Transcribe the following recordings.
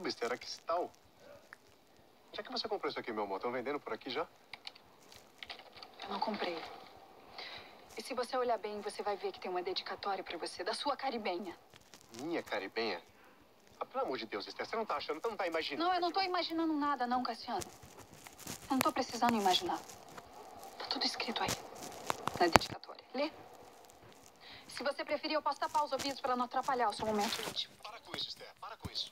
Caramba, isso era cristal. É que você comprou isso aqui, meu amor? Estão vendendo por aqui já? Eu não comprei. E se você olhar bem, você vai ver que tem uma dedicatória pra você, da sua caribenha. Minha caribenha? Ah, pelo amor de Deus, Esther, você não tá achando, você não tá imaginando. Não, eu não tô imaginando nada, não, Cassiano. Eu não tô precisando imaginar. Tá tudo escrito aí, na dedicatória. Lê. Se você preferir, eu posso tapar os ouvidos pra não atrapalhar o seu momento íntimo. Para com isso, Esther, para com isso.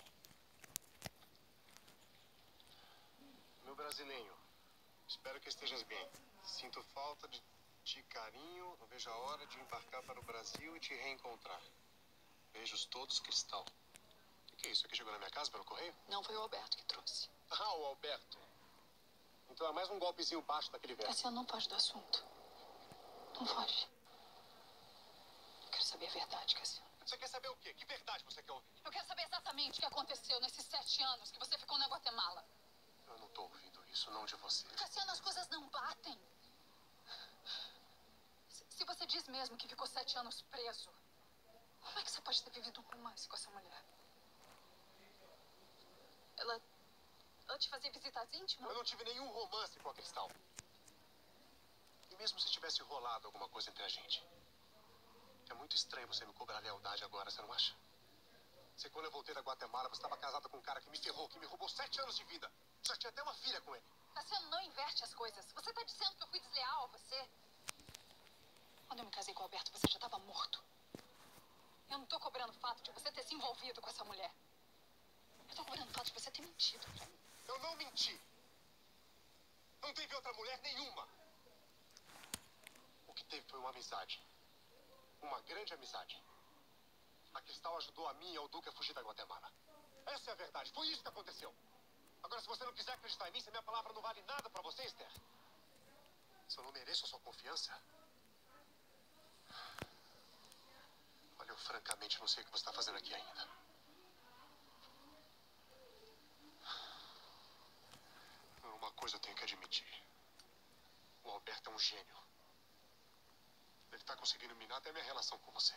Brasileiro, espero que estejas bem. Sinto falta de ti carinho, não vejo a hora de embarcar para o Brasil e te reencontrar. Beijos todos, Cristal. O que é isso? Aqui chegou na minha casa pelo correio? Não foi o Alberto que trouxe. Ah, o Alberto. Então é mais um golpezinho baixo daquele velho. Cassiano, não foge do assunto. Não foge. Eu quero saber a verdade, Cassiano. Você quer saber o quê? Que verdade você quer ouvir? Eu quero saber exatamente o que aconteceu nesses sete anos que você ficou na Guatemala. Tô ouvindo isso, não de você. Cassiano, as coisas não batem. Se, se você diz mesmo que ficou sete anos preso, como é que você pode ter vivido um romance com essa mulher? Ela. Ela te fazia visitas íntimas? Eu não tive nenhum romance com a Cristal. E mesmo se tivesse rolado alguma coisa entre a gente. É muito estranho você me cobrar lealdade agora, você não acha? Você, quando eu voltei da Guatemala, você estava casada com um cara que me ferrou, que me roubou sete anos de vida. Já tinha até uma filha com ele. Cassiano, não inverte as coisas. Você tá dizendo que eu fui desleal a você? Quando eu me casei com o Alberto, você já estava morto. Eu não tô cobrando o fato de você ter se envolvido com essa mulher. Eu tô cobrando o fato de você ter mentido pra mim. Eu não menti. Não teve outra mulher nenhuma. O que teve foi uma amizade. Uma grande amizade. A Cristal ajudou a mim e ao Duque a fugir da Guatemala. Essa é a verdade. Foi isso que aconteceu. Agora, se você não quiser acreditar em mim, se a minha palavra não vale nada pra você, Esther. Se eu não mereço a sua confiança. Olha, eu francamente não sei o que você está fazendo aqui ainda. Uma coisa eu tenho que admitir. O Alberto é um gênio. Ele está conseguindo minar até minha relação com você.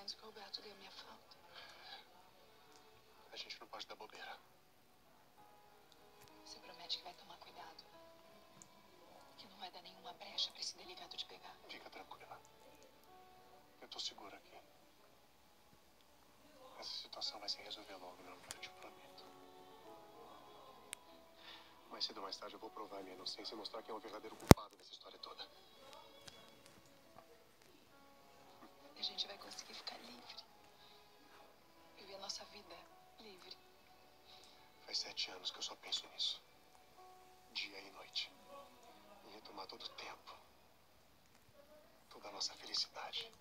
Antes que o Roberto a minha falta. A gente não pode dar bobeira. Você promete que vai tomar cuidado. Que não vai dar nenhuma brecha pra esse delegado te pegar. Fica tranquila. Eu tô seguro aqui. Essa situação vai se resolver logo, meu amor, eu te prometo. Mais cedo ou mais tarde eu vou provar minha inocência e mostrar quem é o verdadeiro culpado dessa história toda. Sete anos que eu só penso nisso. Dia e noite. Em retomar todo o tempo. Toda a nossa felicidade.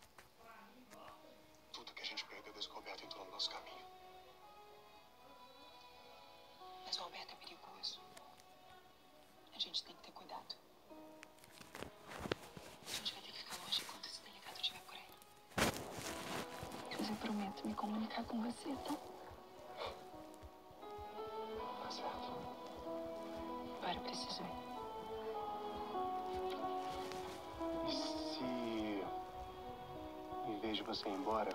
Tudo que a gente perdeu desde que o Roberto entrou no nosso caminho. Mas o Alberto é perigoso. A gente tem que ter cuidado. A gente vai ter que ficar longe enquanto esse delegado estiver por aí. Mas eu prometo, me você, tá? Tá de você ir embora,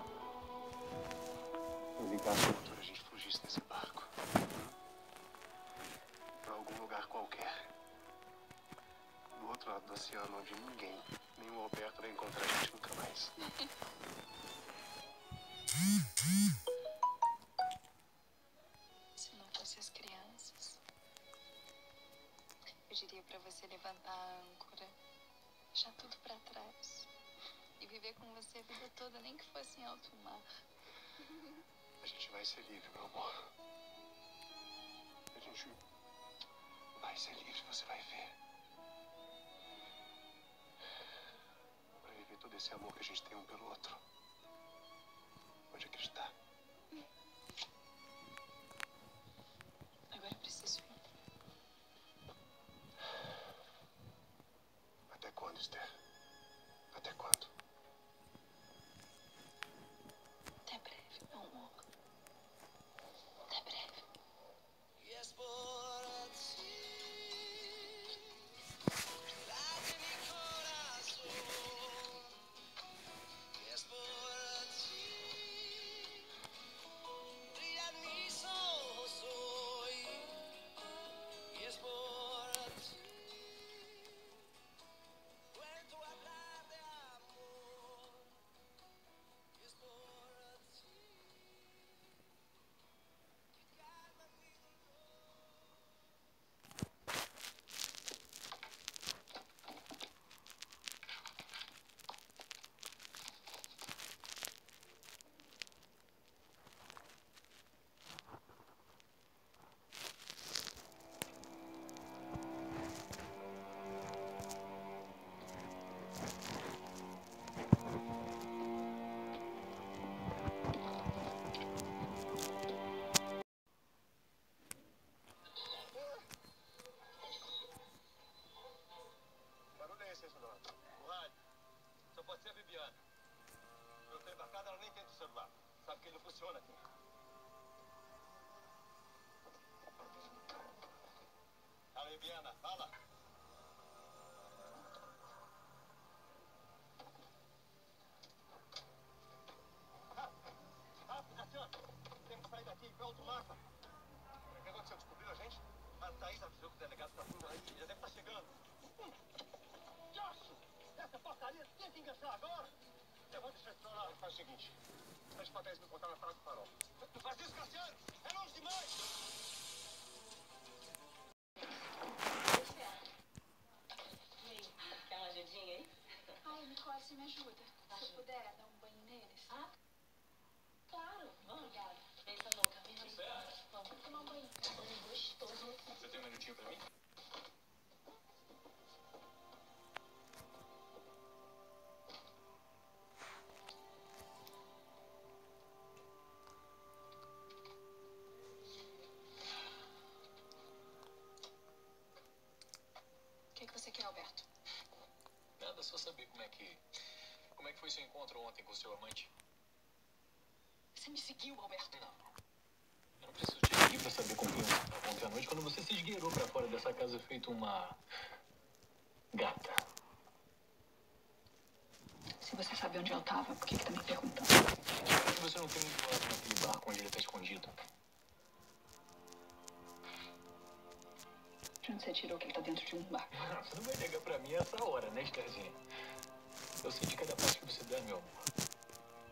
eu ligasse o motor a gente fugisse desse barco? Pra algum lugar qualquer. Do outro lado do oceano, onde ninguém, nem o Alberto, vai encontrar a gente nunca mais. viver com você a vida toda, nem que fosse em alto mar. A gente vai ser livre, meu amor. A gente vai ser livre, você vai ver. Vai viver todo esse amor que a gente tem um pelo outro. Pode acreditar. Agora eu preciso ir. Até quando, Esther? Até quando? O celular. Sabe que ele não funciona aqui. Fala, Bibiana, fala. Rápido, rápido, Cassiano. Temos que sair daqui, pronto, massa. O que aconteceu? Descobriram a gente? A Thaís avisou que o delegado tá vindo aí. Já deve estar chegando. Josh! Essa porcaria tem que enganchar agora! Eu vou deixar esse celular. Faz o seguinte. Pede pra Thaís me contar na sala do farol. Tu faz isso, Cassiano? É longe demais! Quer uma ajudinha aí? Ai, Nicole, você me ajuda. Se eu puder dar um banho neles. Ah, claro. Vamos. Obrigada. Pensa louca. Certo. Vamos tomar um banho. Um banho gostoso. Você tem um minutinho pra mim? Alberto? Nada, só saber como é que. Como é que foi seu encontro ontem com seu amante? Você me seguiu, Alberto. Não. Eu não preciso te seguir pra saber com quem você estava ontem à noite quando você se esgueirou pra fora dessa casa feito uma. gata. Se você sabe onde eu tava, por que, que tá me perguntando? Acho que você não tem muito claro naquele barco onde ele tá escondido. Você tirou que ele tá dentro de um bar? Você não vai negar pra mim essa hora, né, Estherzinha? Eu de cada passo que você dá, meu amor.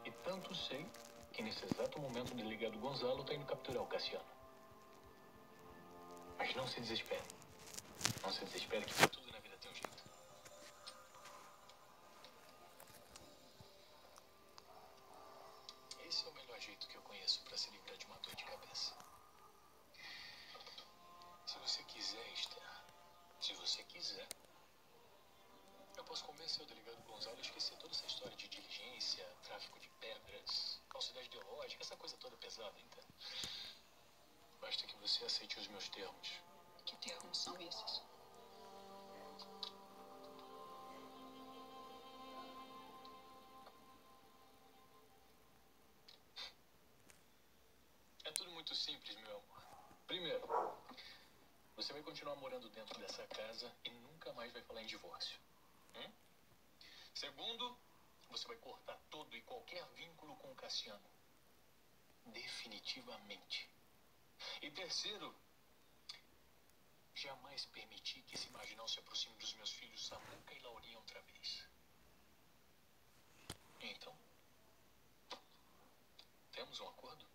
E tanto sei que nesse exato momento o delegado Gonzalo tá indo capturar o Cassiano. Mas não se desespere. Não se desespere que tudo na vida tem um jeito. Esse é o melhor jeito que eu conheço pra se livrar de uma dor de cabeça. Se você quiser, Esther, se você quiser, eu posso convencer o delegado Gonzalo a esquecer toda essa história de diligência, tráfico de pedras, falsidade ideológica, essa coisa toda pesada, entende? Basta que você aceite os meus termos. Que termos são esses? muito simples, meu amor. Primeiro, você vai continuar morando dentro dessa casa e nunca mais vai falar em divórcio. Hum? Segundo, você vai cortar todo e qualquer vínculo com o Cassiano. Definitivamente. E terceiro, jamais permitir que esse marginal se aproxime dos meus filhos Samuca e Laurinha outra vez. Então, temos um acordo?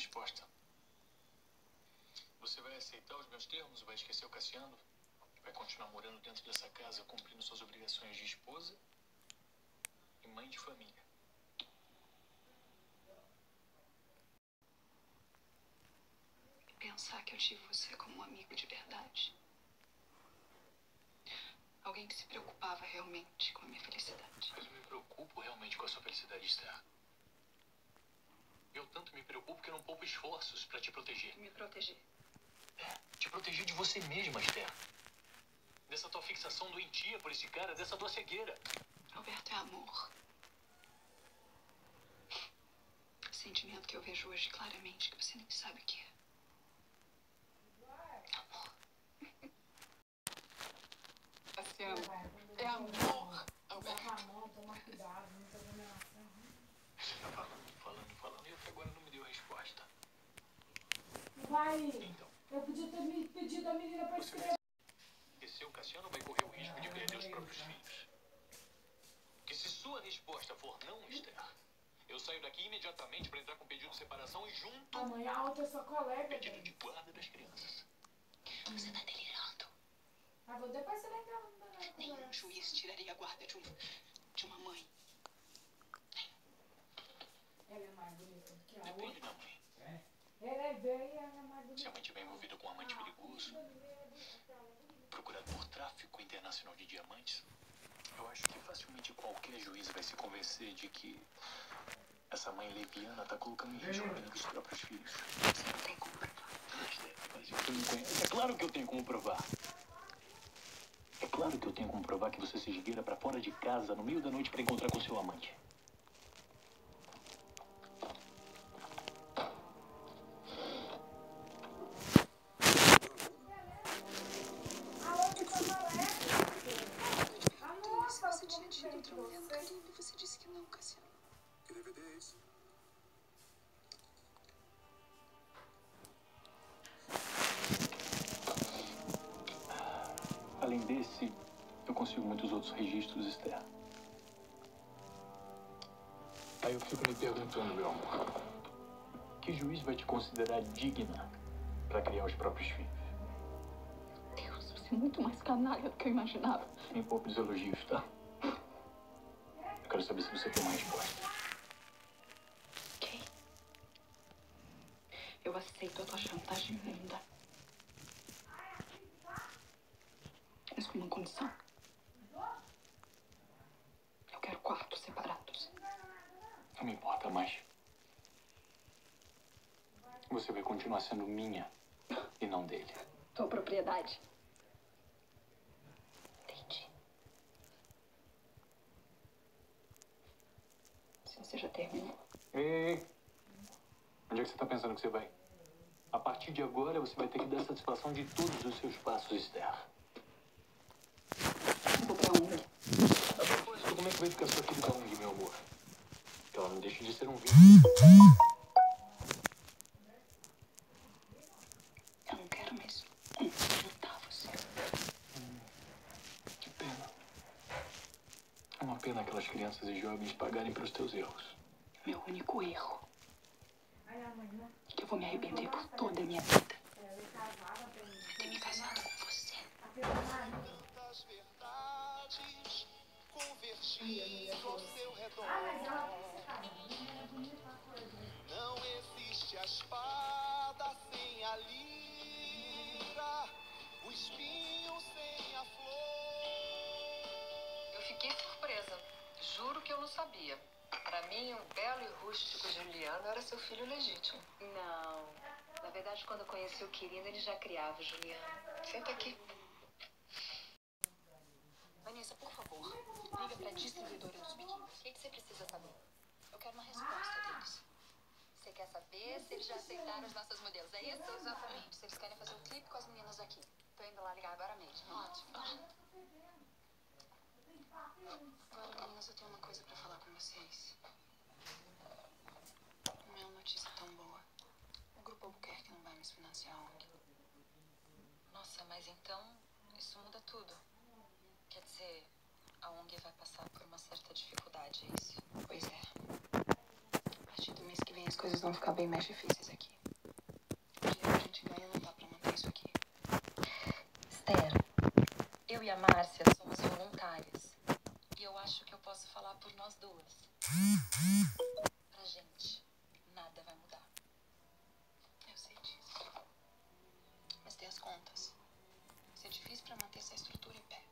Resposta? Você vai aceitar os meus termos? Vai esquecer o Cassiano? Vai continuar morando dentro dessa casa, cumprindo suas obrigações de esposa e mãe de família? Pensar que eu tive você como um amigo de verdade. Alguém que se preocupava realmente com a minha felicidade. Eu me preocupo realmente com a sua felicidade, Esther. Eu tanto me preocupo que eu não poupo esforços para te proteger. Me proteger. Te proteger de você mesma, Esther. Dessa tua fixação doentia por esse cara, dessa tua cegueira. Alberto é amor. Sentimento que eu vejo hoje claramente que você nem sabe o que é. Amor. Cassiano, é amor, Alberto. Você tá falando, falando, falando e até agora não me deu resposta. Vai. Então, Eu podia ter me pedido a menina pra escrever. que seu Cassiano vai correr o risco de perder os próprios filhos. Que se sua resposta for não, Esther, eu saio daqui imediatamente para entrar com pedido de separação e junto A mãe alta é sua colega. pedido velho. de guarda das crianças. Você tá delirando. Ah, vou depois você vai entrar Nenhum juiz tiraria a guarda de, um, de uma mãe. Ela é mais bonita do que a Depende outra. da mãe. Se mãe estiver envolvida com um amante perigoso, procurado por tráfico internacional de diamantes, eu acho que facilmente qualquer juiz vai se convencer de que essa mãe leviana tá colocando em risco a vida dos próprios filhos. Você não tem como provar. É claro que eu tenho como provar. É claro que eu tenho como provar que você se esgueira pra fora de casa no meio da noite pra encontrar com seu amante. Eu consigo muitos outros registros, Esther. Aí eu fico me perguntando, meu amor, que juiz vai te considerar digna pra criar os próprios filhos? Deus, você é muito mais canalha do que eu imaginava. Me poupe dos elogios, tá? Eu quero saber se você tem uma resposta. Ok? Eu aceito a tua chantagem imunda. Mas com uma condição. Eu quero quartos separados. Não me importa mais. Você vai continuar sendo minha e não dele. Tua propriedade. Entendi. Se você já terminou. Ei, ei, ei. Onde é que você tá pensando que você vai? A partir de agora, você vai ter que dar satisfação de todos os seus passos, Esther. Vou pra onde? A propósito, como é que vai ficar sua querida ONG, meu amor? Que ela não deixa de ser um vínculo. Eu não quero mais confrontar você. Que pena. É uma pena aquelas crianças e jovens pagarem pelos teus erros. Meu único erro é que eu vou me arrepender por toda a minha vida. É tem Ter me casado com você. Tantas verdades convergindo ao seu a espada sem a lira, o espinho sem a flor. Eu fiquei surpresa. Juro que eu não sabia. Para mim, um belo e rústico Juliano era seu filho legítimo. Não. Na verdade, quando eu conheci o querido, ele já criava o Juliano. Senta aqui. Vanessa, por favor, liga para a distribuidora dos biquínis. O que, é que você precisa saber? Eu quero uma resposta deles. Você quer saber se eles já aceitaram os nossos modelos, é isso? Exatamente. Se eles querem fazer o clipe com as meninas aqui. Tô indo lá ligar agora mesmo. Ótimo. Agora, meninas, eu tenho uma coisa pra falar com vocês. Não é uma notícia tão boa. O Grupo Albuquerque não vai mais financiar a ONG. Nossa, mas então isso muda tudo. Quer dizer, a ONG vai passar por uma certa dificuldade, é isso? Pois é. Partir do mês que vem as coisas vão ficar bem mais difíceis aqui. O dinheiro que a gente ganha não dá pra manter isso aqui. Esther, eu e a Márcia somos voluntárias. E eu acho que eu posso falar por nós duas. Pra gente, nada vai mudar. Eu sei disso. Mas tem as contas. Vai ser difícil pra manter essa estrutura em pé.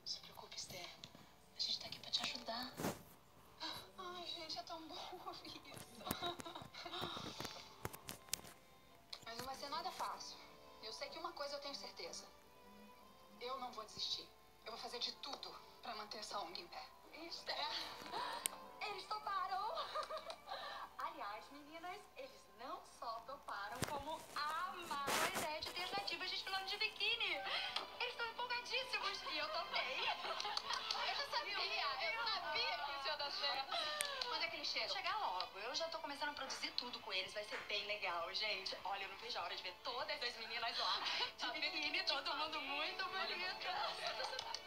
Não se preocupe, Esther. A gente tá aqui pra te ajudar. Gente, é tão bom isso. Mas não vai ser nada fácil. Eu sei que uma coisa eu tenho certeza. Eu não vou desistir. Eu vou fazer de tudo pra manter essa ONG em pé. Esther, eles toparam. Aliás, meninas, eles não só toparam, como amaram a ideia de ter as nativas desfilando de biquíni. Eles estão empolgadíssimos e eu topei. Eu já sabia, eu sabia que isso ia dar certo. Chegar logo. Eu já tô começando a produzir tudo com eles. Vai ser bem legal, gente. Olha, eu não vejo a hora de ver todas as meninas lá. Tá de biquíni, todo mundo muito bonita.